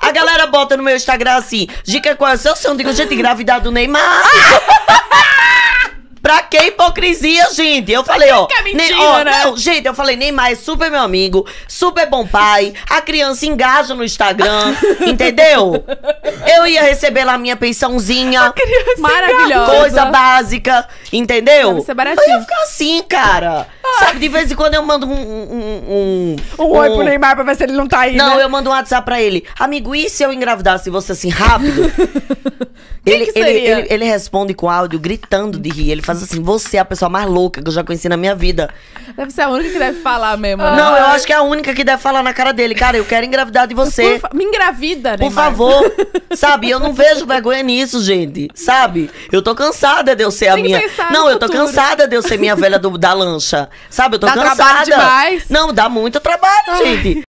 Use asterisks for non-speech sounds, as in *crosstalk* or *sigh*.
A galera bota no meu Instagram assim, Dica, qual é o seu sonho? Digo, gente, engravidar do Neymar. Pra que hipocrisia, gente? Eu falei, ó. é Ne- ó, né? Não, gente, eu falei, Neymar é super meu amigo, super bom pai. A criança engaja no Instagram, *laughs* entendeu? Eu ia receber lá minha pensãozinha, Maravilhosa. coisa básica, entendeu? Baratinho. Eu ia ficar assim, cara. Sabe, de vez em quando eu mando um. Um, um, Um oi pro Neymar pra ver se ele não tá aí, Não, né? eu mando um WhatsApp pra ele. Amigo, e se eu engravidasse você assim rápido? *laughs* ele, ele, ele, ele responde com áudio, gritando de rir. Ele faz assim: Você é a pessoa mais louca que eu já conheci na minha vida. Deve ser a única que deve falar mesmo. né? Não, eu acho que é a única que deve falar na cara dele. Cara, eu quero engravidar de você. Por Me engravida, Por Neymar. favor, *laughs* sabe? Eu não vejo vergonha nisso, gente. Sabe? Eu tô cansada de eu ser a Tem que minha. Não, eu tô futuro. cansada de eu ser minha velha do- da lancha. Sabe? Eu tô Dá cansada. trabalho demais. Não, dá muito trabalho, gente.